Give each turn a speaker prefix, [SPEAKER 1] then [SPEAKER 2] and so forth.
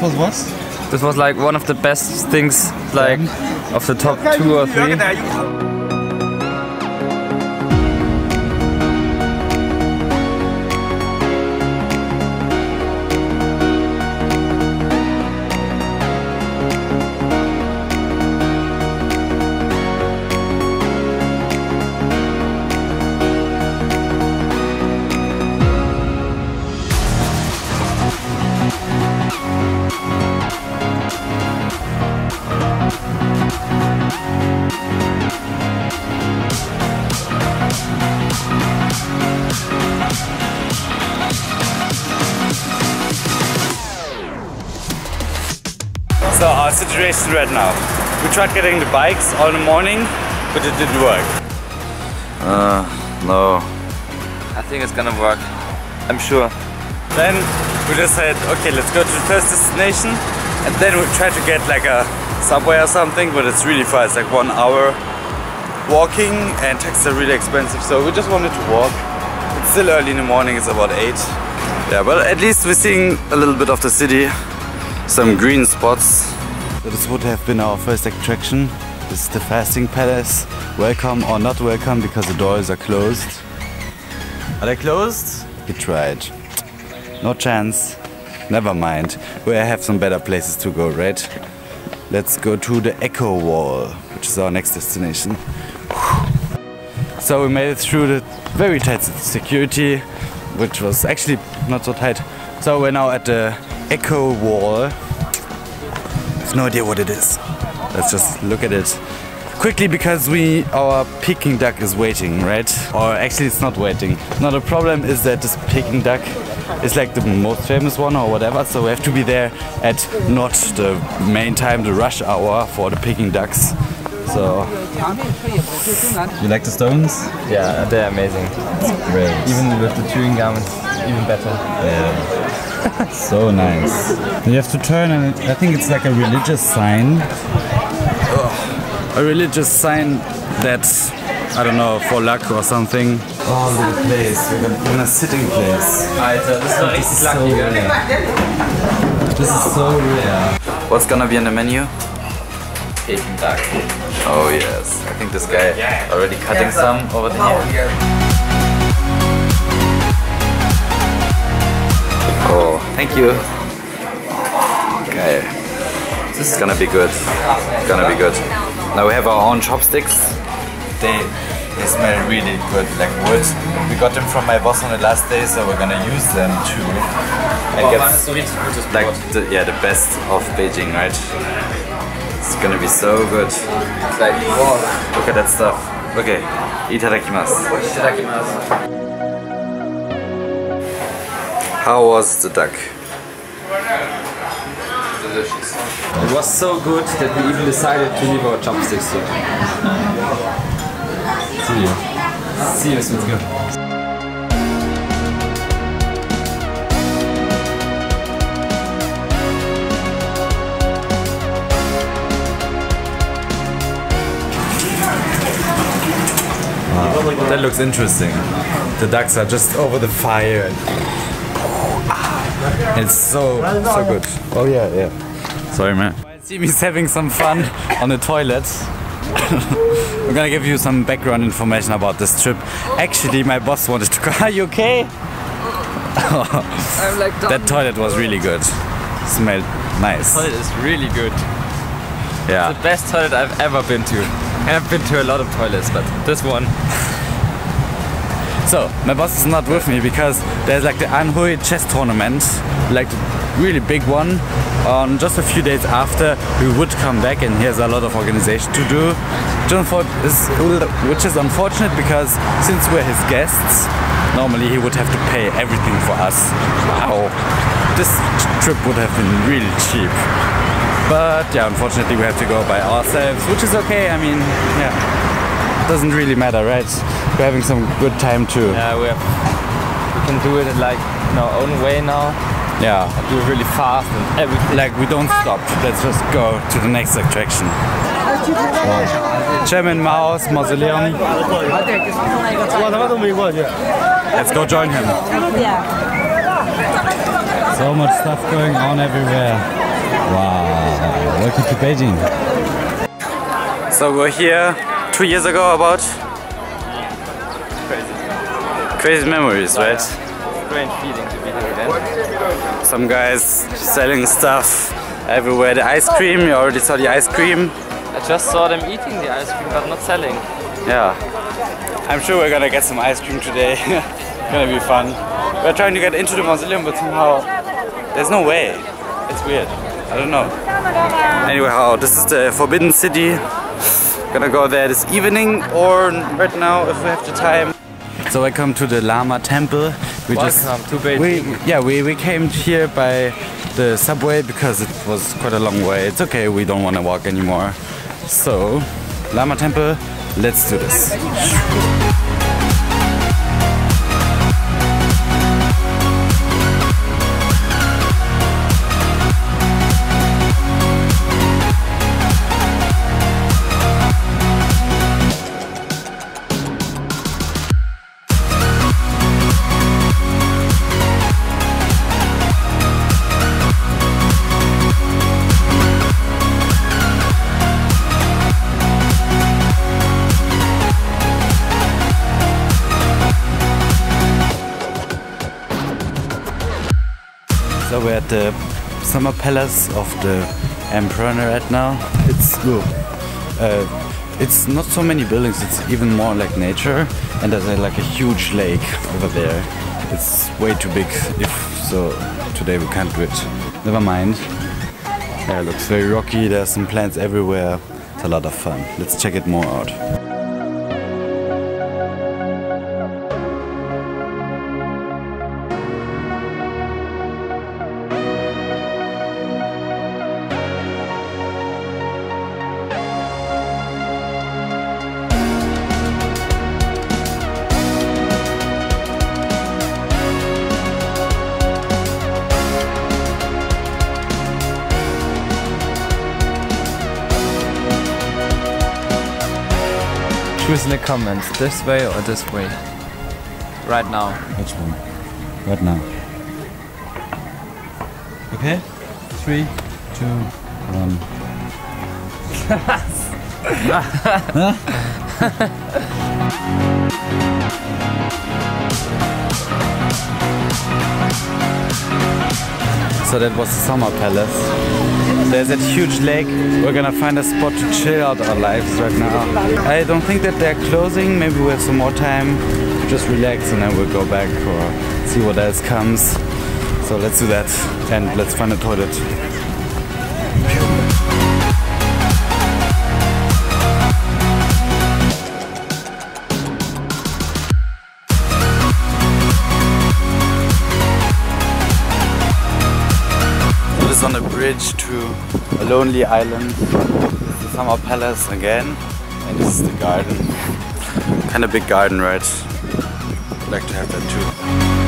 [SPEAKER 1] This was?
[SPEAKER 2] This was like one of the best things, like of the top two or three.
[SPEAKER 3] Situation right now. We tried getting the bikes all the morning, but it didn't work.
[SPEAKER 2] Uh, no. I think it's gonna work. I'm sure.
[SPEAKER 3] Then we just said, okay, let's go to the first destination, and then we try to get like a subway or something, but it's really far. It's like one hour walking, and taxis are really expensive. So we just wanted to walk. It's still early in the morning. It's about eight. Yeah, but at least we're seeing a little bit of the city. Some green spots.
[SPEAKER 1] So this would have been our first attraction. This is the Fasting Palace. Welcome or not welcome because the doors are closed. Are they closed? We tried. No chance. Never mind. We have some better places to go, right? Let's go to the Echo Wall, which is our next destination. So we made it through the very tight security, which was actually not so tight. So we're now at the Echo Wall. Have no idea what it is. Let's just look at it quickly because we our Peking duck is waiting, right? Or actually, it's not waiting. Now the problem is that this Peking duck is like the most famous one or whatever, so we have to be there at not the main time, the rush hour for the Peking ducks. So you like the stones?
[SPEAKER 2] Yeah, they're amazing.
[SPEAKER 1] Great.
[SPEAKER 2] Even with the chewing gum, it's even better.
[SPEAKER 1] Yeah. so nice. You have to turn, and I think it's like a religious sign. A religious sign that I don't know for luck or something. Oh, look at the place. We're gonna, we're in a sitting place.
[SPEAKER 2] Alter, das war richtig
[SPEAKER 1] So rare. This is so rare.
[SPEAKER 2] What's gonna be on the menu?
[SPEAKER 4] Peking duck.
[SPEAKER 2] Oh yes, I think this guy already cutting some over there. Thank you. Okay, this is gonna be good. Gonna be good. Now we have our own chopsticks. They they smell really good, like wood. We got them from my boss on the last day, so we're gonna use them too. And get
[SPEAKER 4] wann ist so richtig gutes
[SPEAKER 2] like the, yeah the best of Beijing, right? It's gonna be so good.
[SPEAKER 4] It's like, wow.
[SPEAKER 2] Look at that stuff. Okay, itadakimasu.
[SPEAKER 4] Itadakimasu.
[SPEAKER 2] How was the duck?
[SPEAKER 4] Delicious. It was so good that we even decided to leave our chopsticks here. See you. See you, it's good.
[SPEAKER 1] That looks interesting. The ducks are just over the fire. It's so so good. Oh yeah, yeah. Sorry, man. Simi's having some fun on the toilet. We're gonna give you some background information about this trip. Actually, my boss wanted to go. Are you okay?
[SPEAKER 4] I'm like,
[SPEAKER 1] That toilet was really good. Smelled nice.
[SPEAKER 4] toilet is really good.
[SPEAKER 1] Yeah.
[SPEAKER 4] The best toilet I've ever been to. I've been to a lot of toilets, but this one,
[SPEAKER 1] So, my boss is not with me because there's like the Anhui chess tournament, like really big one. Um, just a few days after, we would come back and he has a lot of organization to do. Which is unfortunate because since we're his guests, normally he would have to pay everything for us. Wow. This trip would have been really cheap. But yeah, unfortunately we have to go by ourselves, which is okay. I mean, yeah doesn't really matter, right? We're having some good time too.
[SPEAKER 4] yeah, we have, we can do it like in our own way now.
[SPEAKER 1] Yeah.
[SPEAKER 4] Do it really fast and everything.
[SPEAKER 1] Like we don't stop. Let's just go to the next attraction. Chairman Mao's mausoleum. Let's go join him. So much stuff going on everywhere.
[SPEAKER 5] Wow, welcome to Beijing.
[SPEAKER 1] So we're here two years ago about crazy memories, right?
[SPEAKER 4] Great feeling to be here again.
[SPEAKER 1] Some guys selling stuff everywhere. The ice cream, you already saw the ice cream.
[SPEAKER 4] I just saw them eating the ice cream but not selling.
[SPEAKER 1] Yeah. I'm sure we're gonna get some ice cream today. gonna be fun. We're trying to get into the mausoleum, but somehow there's no way. It's weird. I don't know. Anyway, how this is the Forbidden City. Gonna go there this evening or right now if we have the time. So welcome to the Lama Temple. We
[SPEAKER 4] Welcome to Beijing.
[SPEAKER 1] We, yeah, we, we came here by the subway because it was quite a long way. It's okay, we don't want to walk anymore. So, Lama Temple, let's do this. We're at the summer palace of the emperor right now. It's good. Uh, it's not so many buildings. It's even more like nature, and there's a, like a huge lake over there. It's way too big. If so, today we can't do it. Never mind. Yeah, it looks very rocky. There's some plants everywhere. It's a lot of fun. Let's check it more out.
[SPEAKER 4] Choose in the comments, this way or this way. Right now.
[SPEAKER 5] Which one? Right now. Okay? Three, two, one. So that was the summer palace. There's that huge lake. We're gonna find a spot to chill out our lives right now. I don't think that they're closing. Maybe we have some more time to just relax and then we'll go back or see what else comes. So let's do that and let's find a toilet. Lonely island. The summer palace again, and this is the garden. Kind of big garden, right? I'd like to have that too.